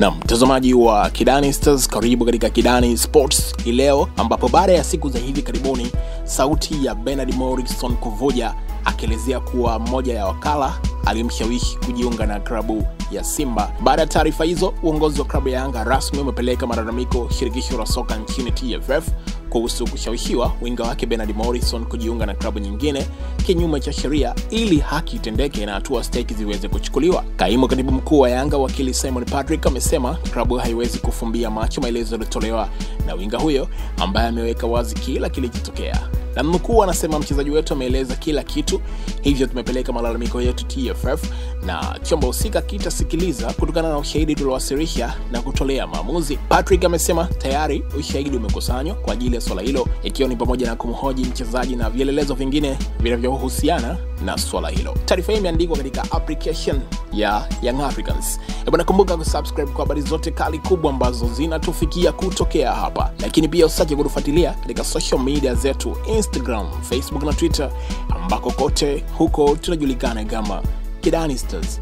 Na mtazamaji wa Kidani Stars, karibu katika Kidani Sports hii leo, ambapo baada ya siku za hivi karibuni sauti ya Bernard Morrison kuvuja akielezea kuwa mmoja ya wakala aliyemshawishi kujiunga na klabu ya Simba. Baada ya taarifa hizo, uongozi wa klabu ya Yanga rasmi umepeleka malalamiko shirikisho la soka nchini TFF kuhusu kushawishiwa winga wake Bernard Morrison kujiunga na klabu nyingine kinyume cha sheria ili haki itendeke na hatua stahiki ziweze kuchukuliwa. Kaimu katibu mkuu wa Yanga wakili Simon Patrick amesema klabu haiwezi kufumbia macho maelezo yaliyotolewa na winga huyo ambaye ameweka wazi kila kilichotokea na mkuu anasema mchezaji wetu ameeleza kila kitu, hivyo tumepeleka malalamiko yetu TFF na chombo husika kitasikiliza kutokana na ushahidi tuliowasilisha na kutolea maamuzi. Patrick amesema tayari ushahidi umekusanywa kwa ajili ya swala hilo, ikiwa ni pamoja na kumhoji mchezaji na vielelezo vingine vinavyohusiana na swala hilo. Taarifa hii imeandikwa katika application ya Young Africans. Kumbuka kusubscribe kwa habari zote kali kubwa ambazo zinatufikia kutokea hapa, lakini pia usache kutufuatilia katika social media zetu Instagram, Facebook na Twitter ambako kote huko tunajulikana kama Kidani Stars.